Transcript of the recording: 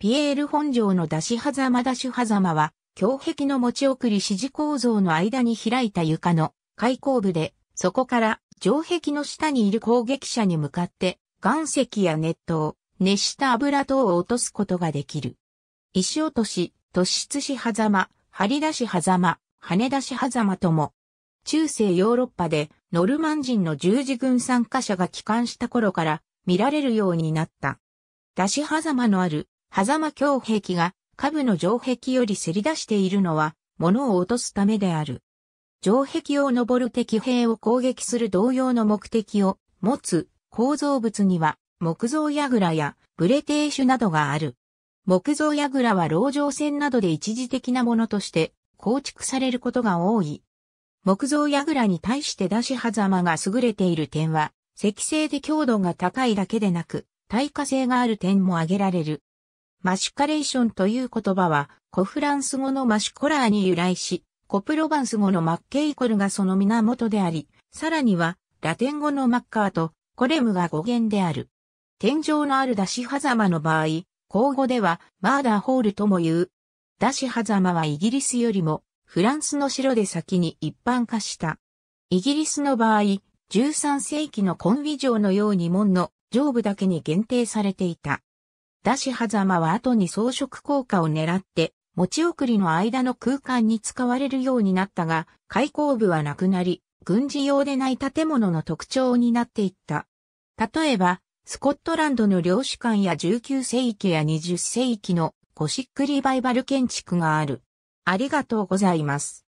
ピエール本城の出し狭間出し狭間は、胸壁の持ち送り指示構造の間に開いた床の開口部で、そこから城壁の下にいる攻撃者に向かって、岩石や熱湯、熱した油等を落とすことができる。石落とし、突出し狭間、張り出し狭間、羽出し狭間とも、中世ヨーロッパでノルマン人の十字軍参加者が帰還した頃から見られるようになった。出し狭間のある狭間胸壁が下部の城壁よりせり出しているのは物を落とすためである。城壁を登る敵兵を攻撃する同様の目的を持つ構造物には木造櫓やブレテーシュなどがある。木造櫓は籠城戦などで一時的なものとして構築されることが多い。木造櫓に対して出し狭間が優れている点は、石製で強度が高いだけでなく、耐火性がある点も挙げられる。マシュカレーションという言葉は、コフランス語のマシュコラーに由来し、コプロバンス語のマッケイコルがその源であり、さらには、ラテン語のマッカーとコレムが語源である。天井のある出し狭間の場合、口語ではマーダーホールとも言う。出し狭間はイギリスよりもフランスの城で先に一般化した。イギリスの場合、13世紀のコンビ城のように門の上部だけに限定されていた。ダシハザマは後に装飾効果を狙って持ち送りの間の空間に使われるようになったが、開口部はなくなり、軍事用でない建物の特徴になっていった。例えば、スコットランドの領主館や19世紀や20世紀のゴシックリバイバル建築がある。ありがとうございます。